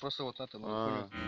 просто вот на этом. А -а -а.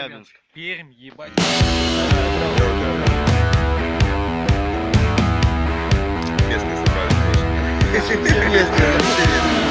Челябинск. Пермь, ебать. Местные собрались. Все местные вообще.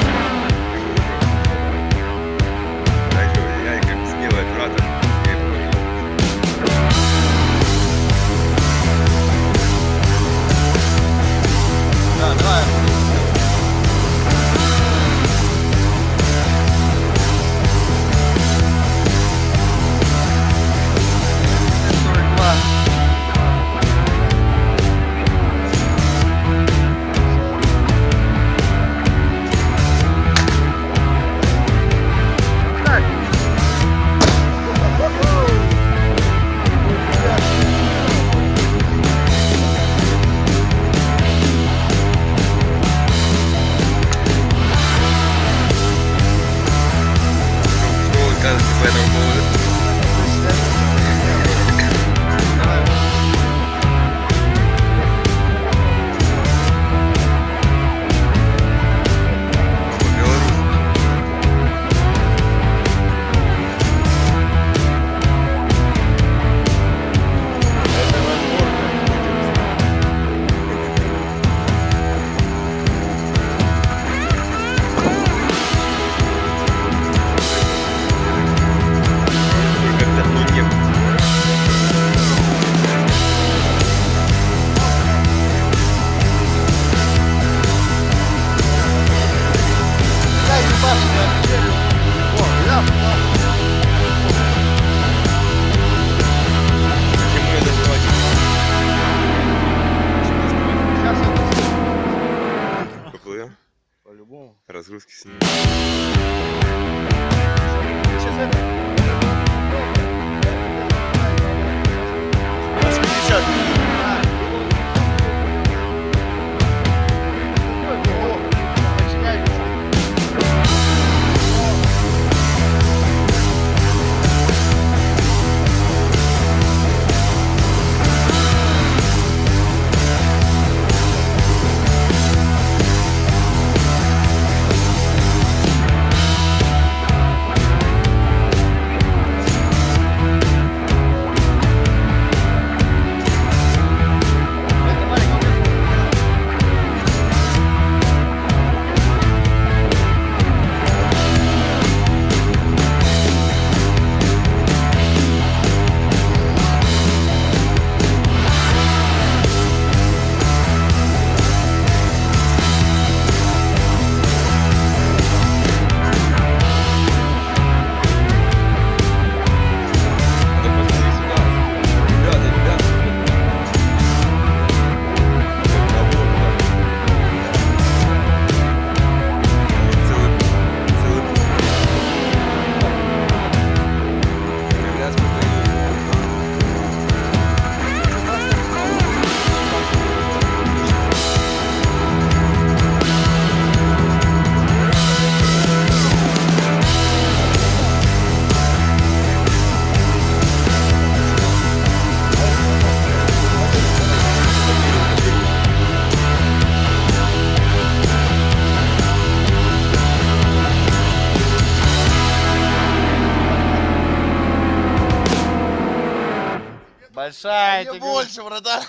Большая тебе. больше, братан.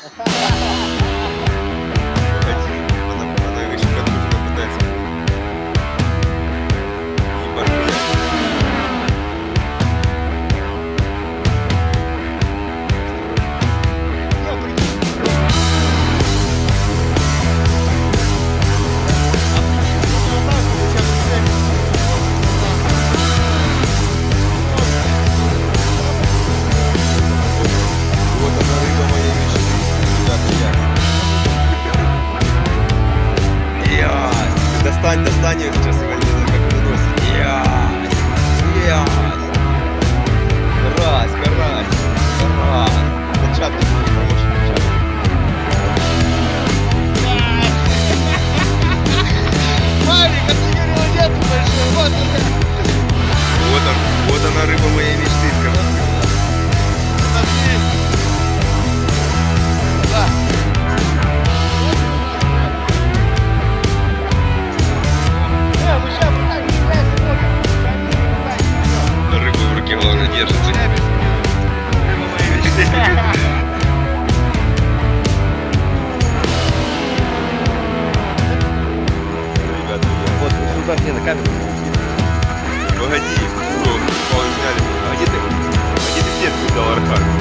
dólar, cara.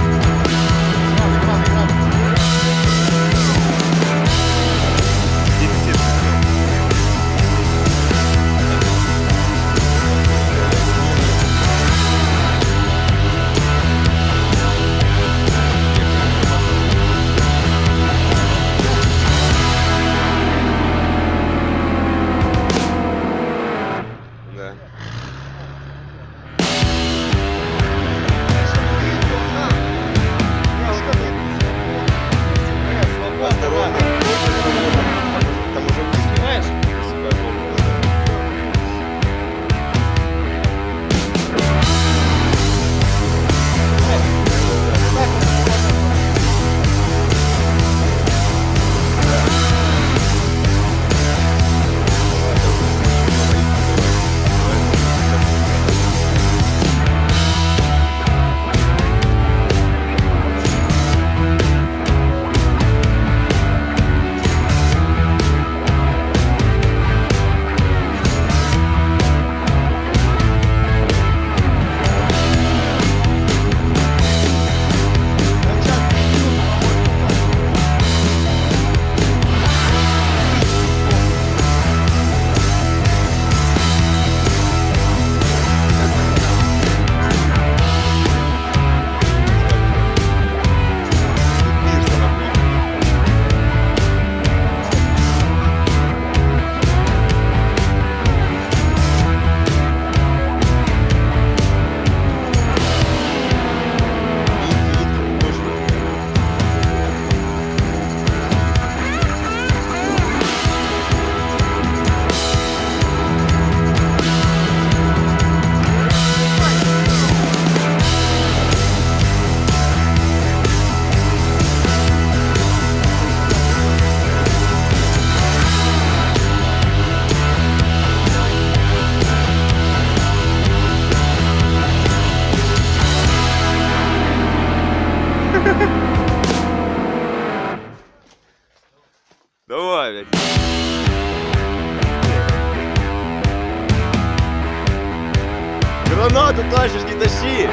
тащишь, не тащи!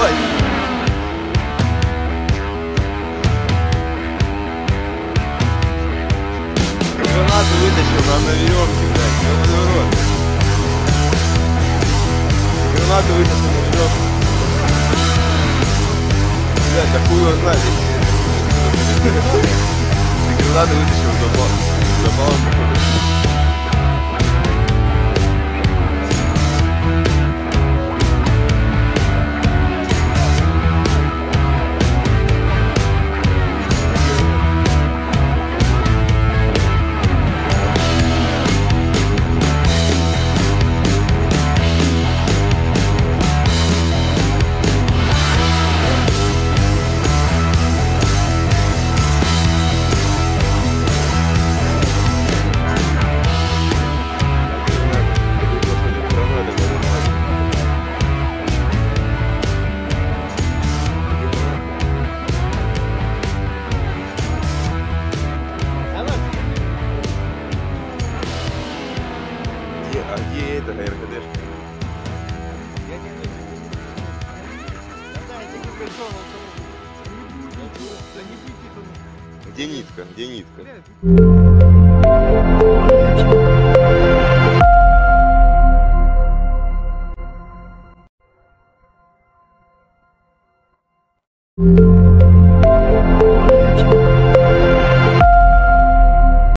Ой! гранату вытащил, там на веревке, блядь, ёбаный в рот. Гранату вытащил на веревке. Блядь, да хуй его знает. Гранату вытащил, забал. Забал какой-то. Где нитка? Где нитка?